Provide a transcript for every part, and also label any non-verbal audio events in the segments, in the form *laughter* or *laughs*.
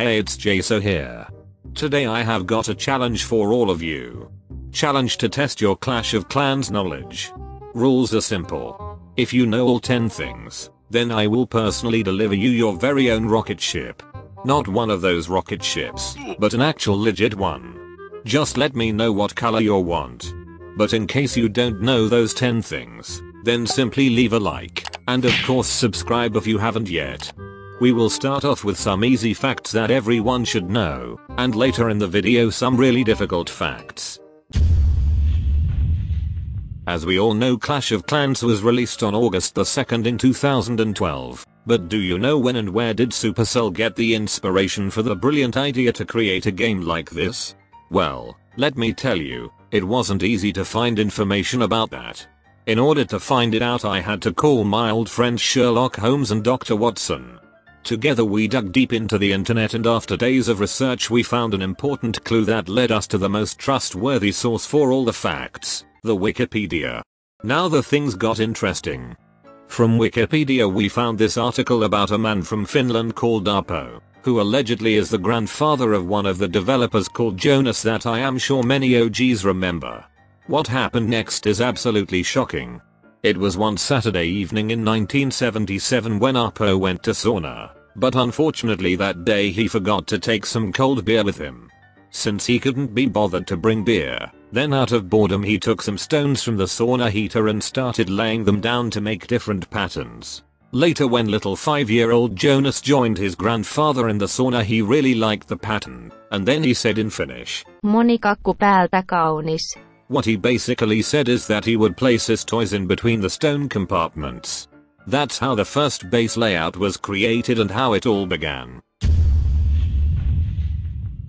Hey it's Jaso here. Today I have got a challenge for all of you. Challenge to test your Clash of Clans knowledge. Rules are simple. If you know all 10 things, then I will personally deliver you your very own rocket ship. Not one of those rocket ships, but an actual legit one. Just let me know what color you want. But in case you don't know those 10 things, then simply leave a like, and of course subscribe if you haven't yet. We will start off with some easy facts that everyone should know, and later in the video some really difficult facts. As we all know Clash of Clans was released on August the 2nd in 2012, but do you know when and where did Supercell get the inspiration for the brilliant idea to create a game like this? Well, let me tell you, it wasn't easy to find information about that. In order to find it out I had to call my old friends Sherlock Holmes and Dr. Watson. Together we dug deep into the internet and after days of research we found an important clue that led us to the most trustworthy source for all the facts, the Wikipedia. Now the things got interesting. From Wikipedia we found this article about a man from Finland called Apo, who allegedly is the grandfather of one of the developers called Jonas that I am sure many OGs remember. What happened next is absolutely shocking. It was one Saturday evening in 1977 when Apo went to sauna, but unfortunately that day he forgot to take some cold beer with him. Since he couldn't be bothered to bring beer, then out of boredom he took some stones from the sauna heater and started laying them down to make different patterns. Later when little 5 year old Jonas joined his grandfather in the sauna he really liked the pattern, and then he said in Finnish, Monikakku päältä kaunis. What he basically said is that he would place his toys in between the stone compartments. That's how the first base layout was created and how it all began.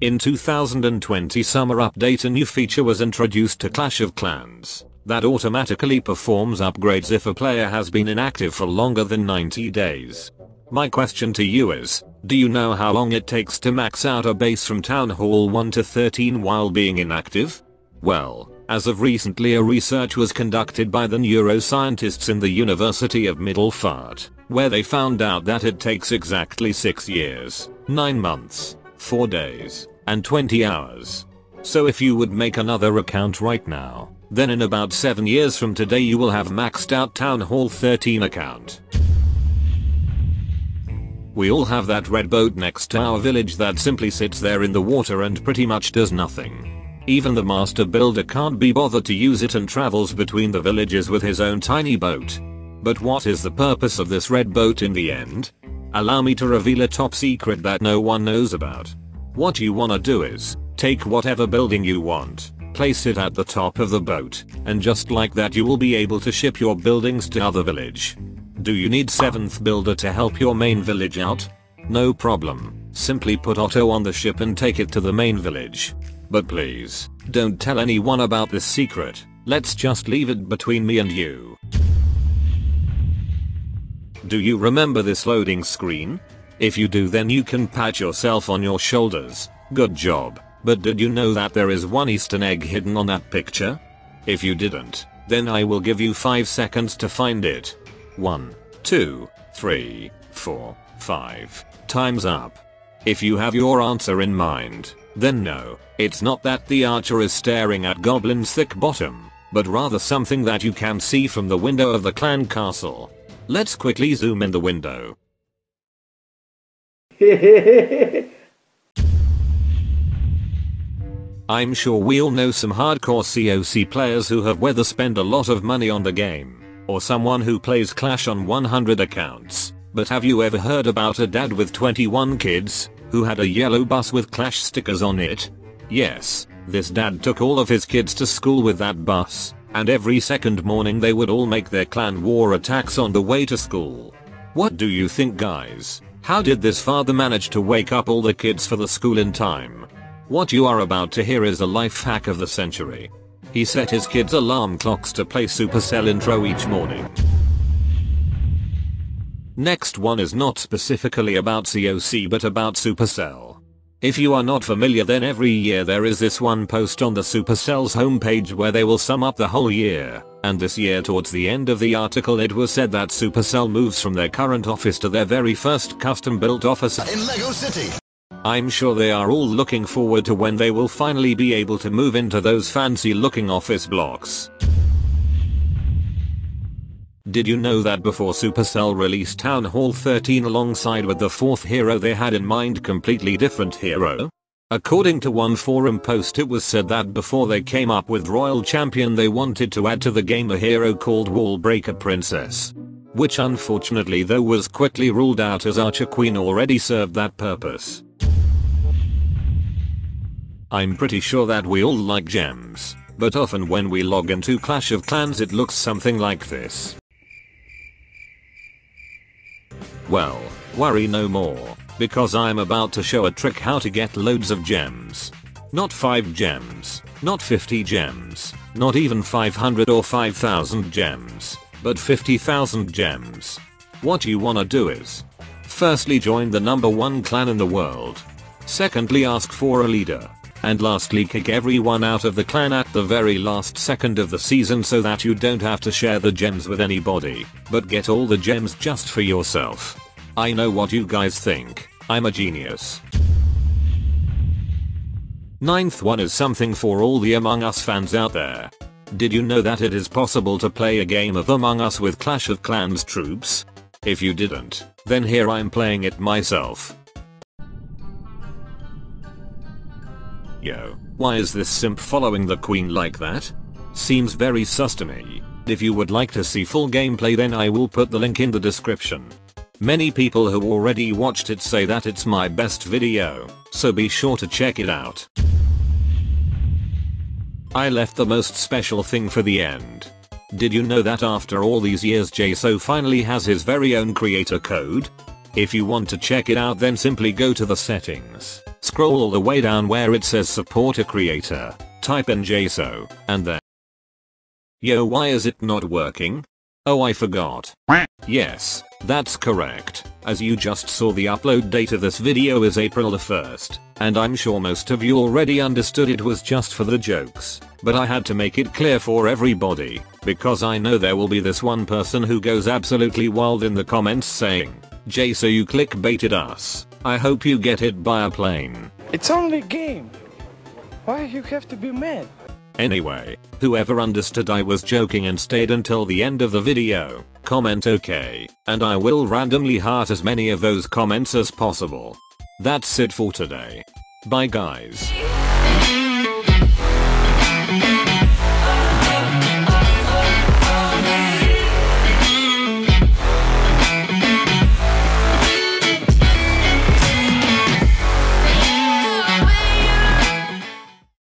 In 2020 summer update a new feature was introduced to Clash of Clans that automatically performs upgrades if a player has been inactive for longer than 90 days. My question to you is, do you know how long it takes to max out a base from Town Hall 1 to 13 while being inactive? Well, as of recently a research was conducted by the neuroscientists in the University of Middelfart, where they found out that it takes exactly 6 years, 9 months, 4 days, and 20 hours. So if you would make another account right now, then in about 7 years from today you will have maxed out Town Hall 13 account. We all have that red boat next to our village that simply sits there in the water and pretty much does nothing. Even the master builder can't be bothered to use it and travels between the villages with his own tiny boat. But what is the purpose of this red boat in the end? Allow me to reveal a top secret that no one knows about. What you wanna do is, take whatever building you want, place it at the top of the boat, and just like that you will be able to ship your buildings to other village. Do you need 7th builder to help your main village out? No problem, simply put Otto on the ship and take it to the main village. But please, don't tell anyone about this secret, let's just leave it between me and you. Do you remember this loading screen? If you do then you can pat yourself on your shoulders, good job, but did you know that there is one eastern egg hidden on that picture? If you didn't, then I will give you 5 seconds to find it. 1, 2, 3, 4, 5. Time's up. If you have your answer in mind, then no, it's not that the archer is staring at Goblin's thick bottom, but rather something that you can see from the window of the clan castle. Let's quickly zoom in the window. *laughs* I'm sure we all know some hardcore COC players who have whether spend a lot of money on the game, or someone who plays Clash on 100 accounts. But have you ever heard about a dad with 21 kids, who had a yellow bus with Clash stickers on it? Yes, this dad took all of his kids to school with that bus, and every second morning they would all make their clan war attacks on the way to school. What do you think guys? How did this father manage to wake up all the kids for the school in time? What you are about to hear is a life hack of the century. He set his kids alarm clocks to play Supercell intro each morning. Next one is not specifically about COC but about Supercell. If you are not familiar then every year there is this one post on the Supercell's homepage where they will sum up the whole year, and this year towards the end of the article it was said that Supercell moves from their current office to their very first custom built office in Lego City. I'm sure they are all looking forward to when they will finally be able to move into those fancy looking office blocks. Did you know that before Supercell released Town Hall 13 alongside with the fourth hero they had in mind completely different hero? According to one forum post it was said that before they came up with Royal Champion they wanted to add to the game a hero called Wallbreaker Princess. Which unfortunately though was quickly ruled out as Archer Queen already served that purpose. I'm pretty sure that we all like gems, but often when we log into Clash of Clans it looks something like this. Well, worry no more, because I'm about to show a trick how to get loads of gems. Not 5 gems, not 50 gems, not even 500 or 5000 gems, but 50,000 gems. What you wanna do is, firstly join the number one clan in the world. Secondly ask for a leader. And lastly kick everyone out of the clan at the very last second of the season so that you don't have to share the gems with anybody, but get all the gems just for yourself. I know what you guys think, I'm a genius. Ninth one is something for all the Among Us fans out there. Did you know that it is possible to play a game of Among Us with Clash of Clans troops? If you didn't, then here I'm playing it myself. Yo, why is this simp following the queen like that? Seems very sus to me. If you would like to see full gameplay then I will put the link in the description. Many people who already watched it say that it's my best video, so be sure to check it out. I left the most special thing for the end. Did you know that after all these years Jaso finally has his very own creator code? If you want to check it out then simply go to the settings, scroll all the way down where it says support a creator, type in Jaso, and then Yo why is it not working? Oh I forgot. Yes, that's correct, as you just saw the upload date of this video is April the 1st, and I'm sure most of you already understood it was just for the jokes, but I had to make it clear for everybody, because I know there will be this one person who goes absolutely wild in the comments saying, Jaso you clickbaited us. I hope you get hit by a plane. It's only a game. Why you have to be mad? Anyway, whoever understood I was joking and stayed until the end of the video, comment okay, and I will randomly heart as many of those comments as possible. That's it for today. Bye guys.